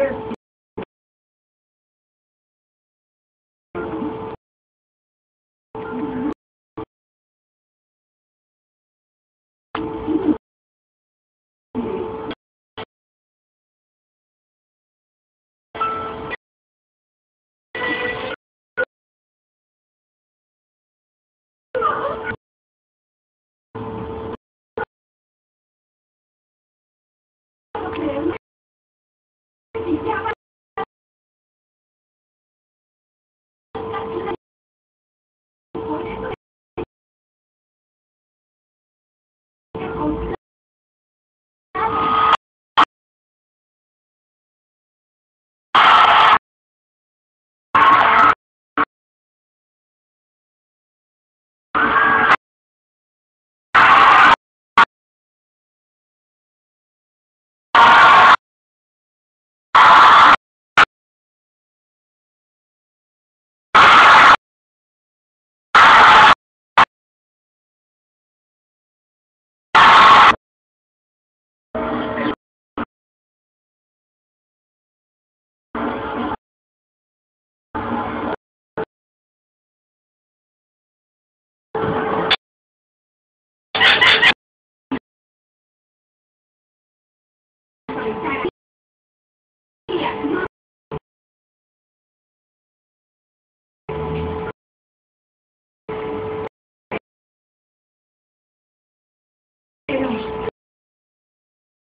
Peter.